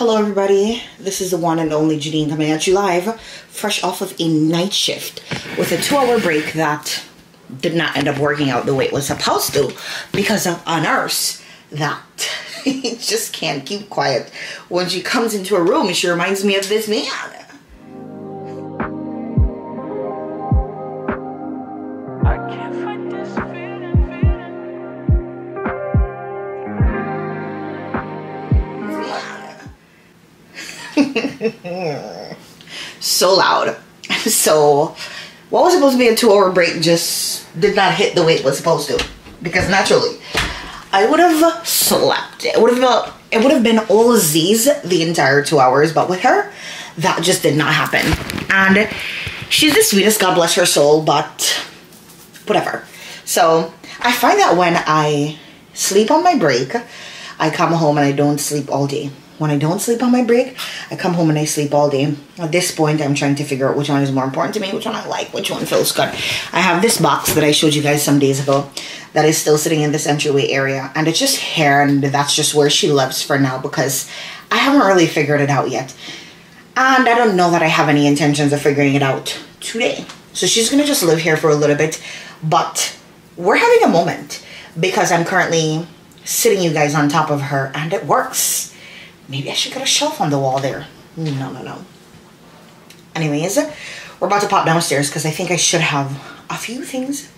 Hello, everybody. This is the one and only Jadene coming at you live, fresh off of a night shift with a two hour break that did not end up working out the way it was supposed to because of a nurse that just can't keep quiet. When she comes into a room, she reminds me of this man. So loud. So, what was supposed to be a two hour break just did not hit the way it was supposed to. Because naturally, I would have slept. It would have uh, it would have been all Z's the entire two hours, but with her, that just did not happen. And she's the sweetest, God bless her soul, but whatever. So I find that when I sleep on my break, I come home and I don't sleep all day. When I don't sleep on my break, I come home and I sleep all day. At this point, I'm trying to figure out which one is more important to me, which one I like, which one feels good. I have this box that I showed you guys some days ago that is still sitting in this entryway area, and it's just hair, and that's just where she lives for now because I haven't really figured it out yet. And I don't know that I have any intentions of figuring it out today. So she's gonna just live here for a little bit, but we're having a moment because I'm currently sitting you guys on top of her and it works. Maybe I should get a shelf on the wall there. No, no, no. Anyways, we're about to pop downstairs because I think I should have a few things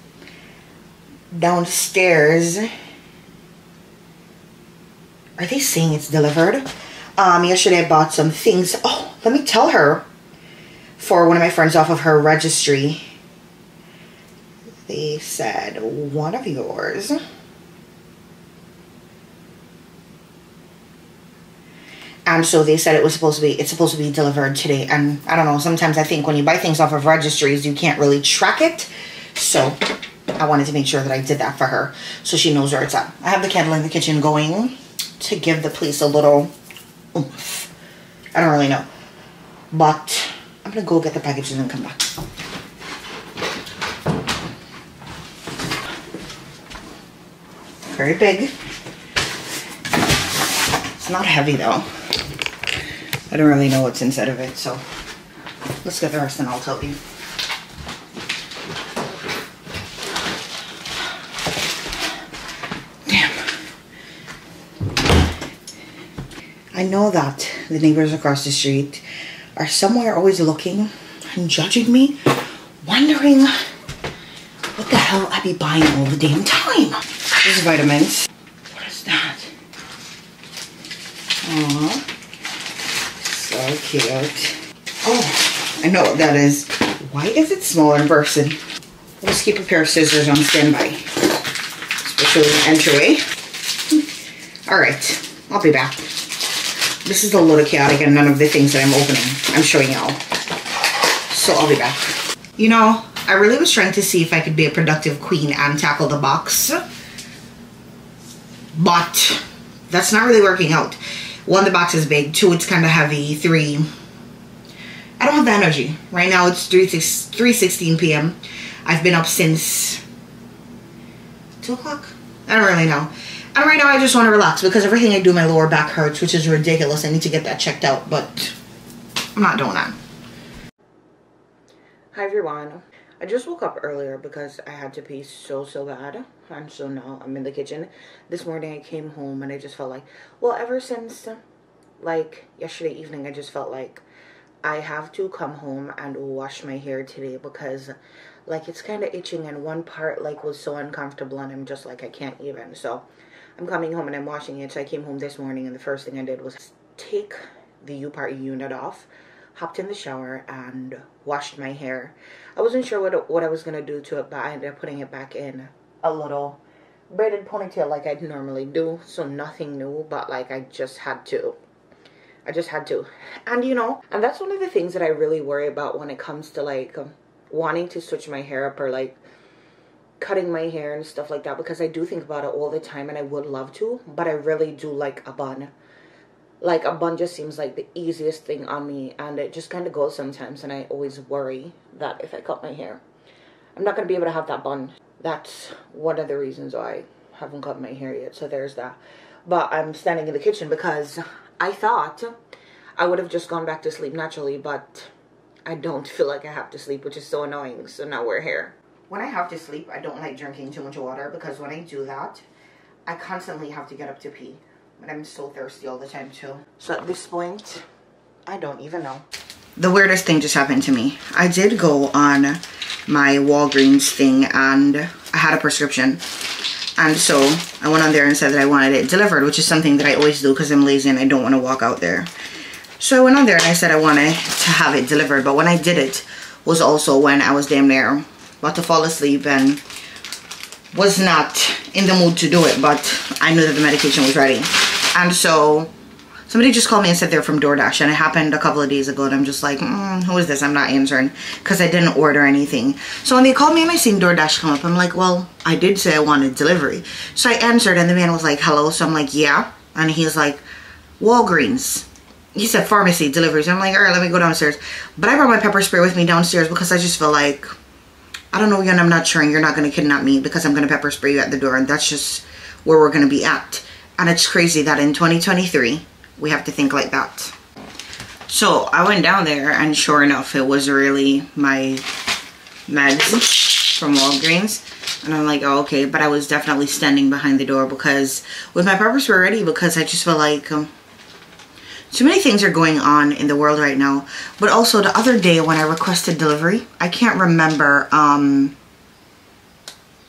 downstairs. Are they saying it's delivered? Um, yesterday I bought some things. Oh, let me tell her for one of my friends off of her registry. They said one of yours. And so they said it was supposed to be it's supposed to be delivered today. And I don't know, sometimes I think when you buy things off of registries you can't really track it. So I wanted to make sure that I did that for her so she knows where it's at. I have the candle in the kitchen going to give the place a little oomph. I don't really know. But I'm gonna go get the packages and come back. Very big. It's not heavy though. I don't really know what's inside of it, so let's get the rest and I'll tell you. Damn. I know that the neighbors across the street are somewhere always looking and judging me, wondering what the hell I be buying all the damn time. This is vitamins. What is that? Aww. Cute. Oh, I know what that is. Why is it smaller in person? I'll just keep a pair of scissors on standby. Especially in the entryway. Hmm. All right, I'll be back. This is a little chaotic and none of the things that I'm opening, I'm showing y'all. So I'll be back. You know, I really was trying to see if I could be a productive queen and tackle the box. But that's not really working out. One, the box is big. Two, it's kind of heavy. Three, I don't have the energy. Right now it's 3, 3.16 p.m. I've been up since 2 o'clock. I don't really know. And right now I just want to relax because everything I do, my lower back hurts, which is ridiculous. I need to get that checked out, but I'm not doing that. Hi everyone. I just woke up earlier because I had to pee so, so bad. And so now I'm in the kitchen. This morning I came home and I just felt like, well, ever since like yesterday evening, I just felt like I have to come home and wash my hair today because like it's kind of itching and one part like was so uncomfortable and I'm just like I can't even. So I'm coming home and I'm washing it. So I came home this morning and the first thing I did was take the U-part unit off, hopped in the shower and washed my hair. I wasn't sure what what I was gonna do to it, but I ended up putting it back in a little braided ponytail like I'd normally do. So nothing new, but like I just had to. I just had to. And you know, and that's one of the things that I really worry about when it comes to like um, wanting to switch my hair up or like cutting my hair and stuff like that because I do think about it all the time and I would love to, but I really do like a bun. Like a bun just seems like the easiest thing on me and it just kind of goes sometimes and I always worry that if I cut my hair, I'm not going to be able to have that bun. That's one of the reasons why I haven't cut my hair yet. So there's that. But I'm standing in the kitchen because I thought I would have just gone back to sleep naturally, but I don't feel like I have to sleep, which is so annoying. So now we're here. When I have to sleep, I don't like drinking too much water because when I do that, I constantly have to get up to pee. But I'm so thirsty all the time too. So at this point, I don't even know. The weirdest thing just happened to me. I did go on my Walgreens thing and I had a prescription. And so I went on there and said that I wanted it delivered, which is something that I always do because I'm lazy and I don't want to walk out there. So I went on there and I said I wanted to have it delivered. But when I did it was also when I was damn near about to fall asleep and was not in the mood to do it. But I knew that the medication was ready. And so somebody just called me and said they're from DoorDash. And it happened a couple of days ago. And I'm just like, mm, who is this? I'm not answering because I didn't order anything. So when they called me and I seen DoorDash come up, I'm like, well, I did say I wanted delivery. So I answered and the man was like, hello. So I'm like, yeah. And he's like, Walgreens he said pharmacy deliveries. I'm like, all right, let me go downstairs. But I brought my pepper spray with me downstairs because I just feel like, I don't know, you and I'm not sure, and you're not going to kidnap me because I'm going to pepper spray you at the door. And that's just where we're going to be at. And it's crazy that in 2023, we have to think like that. So I went down there and sure enough, it was really my meds from Walgreens. And I'm like, oh, okay. But I was definitely standing behind the door because with my pepper spray ready because I just felt like... Um, too many things are going on in the world right now. But also the other day when I requested delivery, I can't remember um,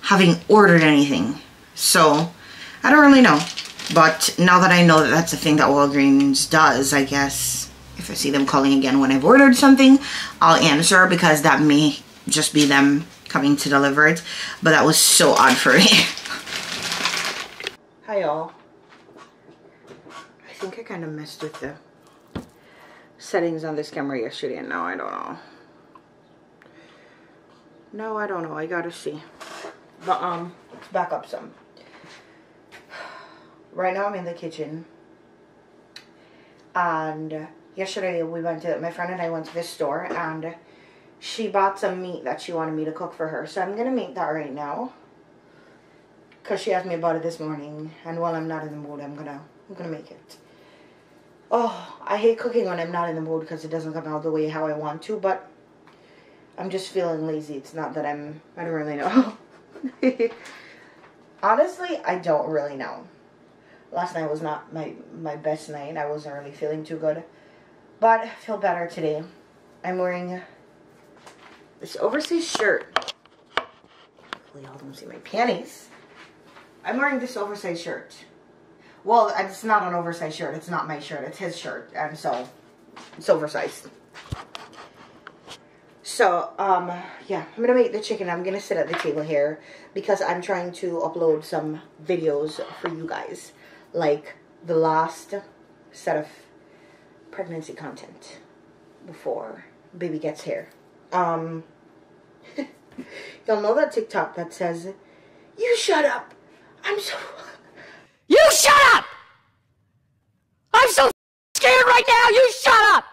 having ordered anything. So I don't really know. But now that I know that that's a thing that Walgreens does, I guess if I see them calling again when I've ordered something, I'll answer because that may just be them coming to deliver it. But that was so odd for me. Hi y'all I think I kind of messed with the settings on this camera yesterday and now I don't know. No, I don't know. I gotta see. But, um, let's back up some. Right now I'm in the kitchen. And yesterday we went to, my friend and I went to this store and she bought some meat that she wanted me to cook for her. So I'm gonna make that right now. Cause she asked me about it this morning. And while I'm not in the mood, I'm gonna, I'm gonna make it. Oh, I hate cooking when I'm not in the mood because it doesn't come out the way how I want to, but I'm just feeling lazy. It's not that I'm, I don't really know. Honestly, I don't really know. Last night was not my, my best night. I wasn't really feeling too good. But I feel better today. I'm wearing this oversized shirt. Hopefully y'all don't see my panties. I'm wearing this oversized shirt. Well, it's not an oversized shirt. It's not my shirt. It's his shirt. And so, it's oversized. So, um, yeah, I'm going to make the chicken. I'm going to sit at the table here because I'm trying to upload some videos for you guys. Like the last set of pregnancy content before baby gets here. Um, you'll know that TikTok that says, you shut up. I'm so... You shut up! I'm so scared right now. You shut up!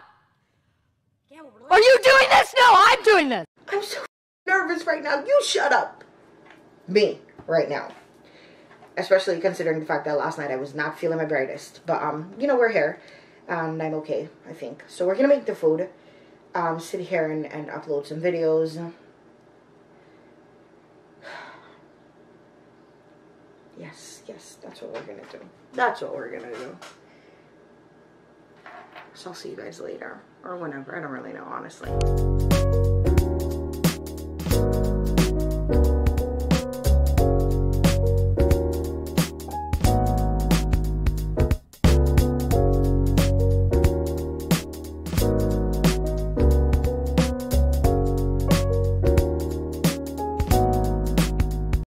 Are you doing this? No, I'm doing this. I'm so nervous right now. You shut up. Me, right now. Especially considering the fact that last night I was not feeling my brightest. But, um, you know, we're here. And I'm okay, I think. So we're going to make the food. Um, sit here and, and upload some videos. Yes, yes, that's what we're gonna do. That's what we're gonna do. So I'll see you guys later. Or whenever. I don't really know, honestly.